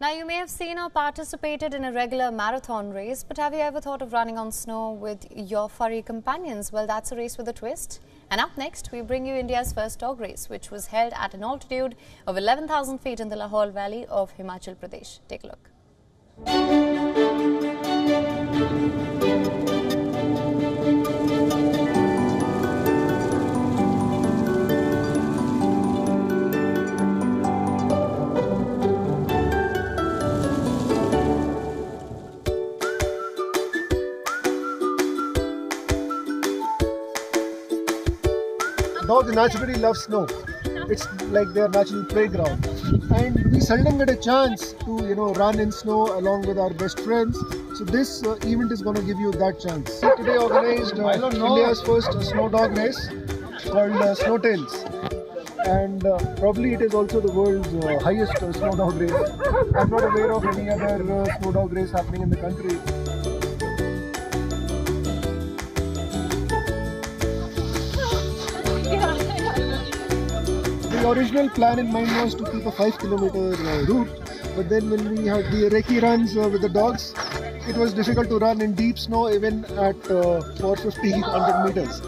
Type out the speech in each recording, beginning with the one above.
Now, you may have seen or participated in a regular marathon race, but have you ever thought of running on snow with your furry companions? Well, that's a race with a twist. And up next, we bring you India's first dog race, which was held at an altitude of 11,000 feet in the Lahaul Valley of Himachal Pradesh. Take a look. Dogs naturally love snow. It's like their natural playground. And we seldom get a chance to, you know, run in snow along with our best friends. So this uh, event is going to give you that chance. Today organized uh, India's first uh, snow dog race called uh, Snow Tails. And uh, probably it is also the world's uh, highest uh, snow dog race. I'm not aware of any other uh, snow dog race happening in the country. The original plan in mind was to keep a 5 kilometer uh, route, but then when we had the recce runs uh, with the dogs, it was difficult to run in deep snow even at uh, 450, 100 meters.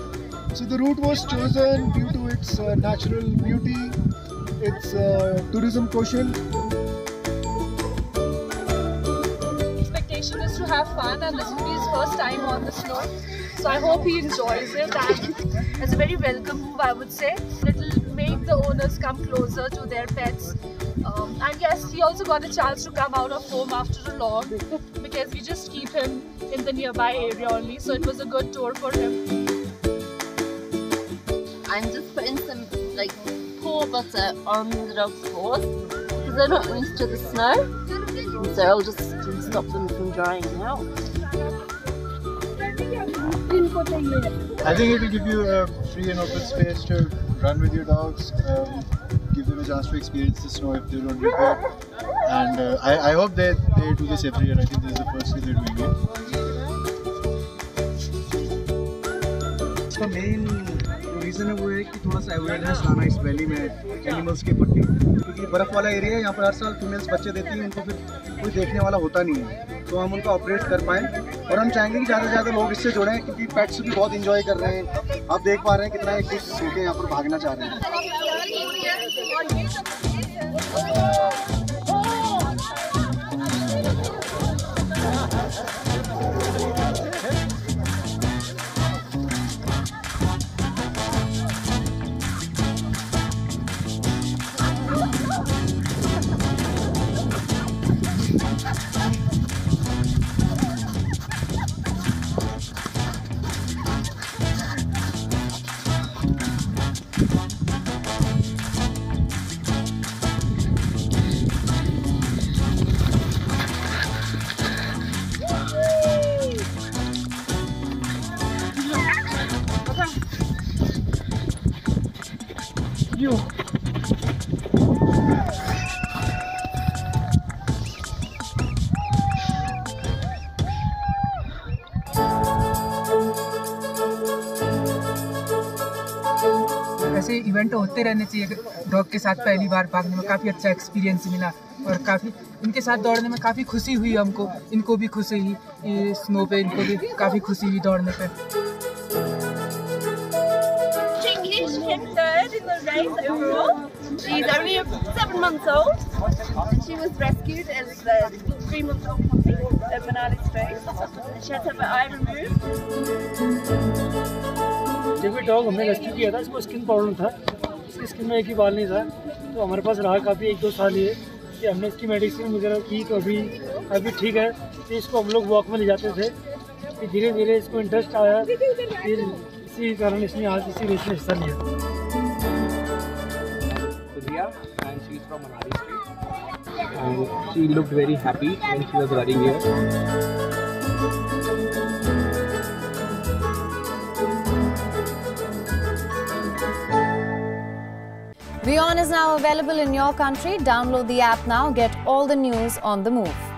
So the route was chosen due to its uh, natural beauty, its uh, tourism quotient, expectation is to have fun and this will be his first time on the snow. So I hope he enjoys it and it's a very welcome move I would say. It'll make the owners come closer to their pets. Um, and yes, he also got a chance to come out of home after a long because we just keep him in the nearby area only. So it was a good tour for him. I'm just putting some like pour butter on the dog's paws because they're not used to the snow. So I'll just stop them from drying out. I think it will give you a free and open space to run with your dogs, um, give them a chance to experience the snow if they don't here. And uh, I, I hope they, they do this every year. I think this is the first year they're doing it. Main जो reason है वो है कि थोड़ा सा awareness लाना इस valley में एनिमल्स के प्रति क्योंकि बर्फ़ वाला एरिया है यहाँ पर हर साल फीमेल्स बच्चे देती हैं उनको फिर कोई देखने वाला होता नहीं है तो हम उनको ऑपरेट कर पाएँ। और हम चाहेंगे कि ज़्यादा से ज़्यादा लोग इससे जुड़ें, क्योंकि पेट्स भी बहुत इंजॉय कर रहे हैं। आप देख पा रहे हैं कितना एक दूसरे के यहाँ पर भागना चाह रहे हैं। ऐसे इवेंट होते रहने चाहिए। डॉग के साथ पहली बार भागने में काफ़ी अच्छा एक्सपीरियंस मिला और काफ़ी इनके साथ दौड़ने में काफ़ी खुशी हुई हमको। इनको भी खुशी हुई। स्नो पे इनको भी काफ़ी खुशी हुई दौड़ने पे। She's only seven months old. She was rescued as the three month old puppy at Manali Street. She had to have her eye removed. जब भी डॉग हमने रेस्क्यू किया था। इसको स्किन प्रॉब्लम था। इसकी स्किन में एक ही बाल नहीं था। तो हमारे पास रहा काफ़ी एक दो साल ये कि हमने इसकी मेडिसिन वगैरह की तो अभी अभी ठीक है। तो इसको हम लोग वॉक में ले जाते थे। फिर धीरे धीरे इसको इंटरेस्ट आया। फिर इसी कारण इसने आज इसी रेस में हिस्सा लिया। Priya and she's from Manali Strays. And she looked very happy when she was running here. WION is now available in your country. Download the app now. Get all the news on the move.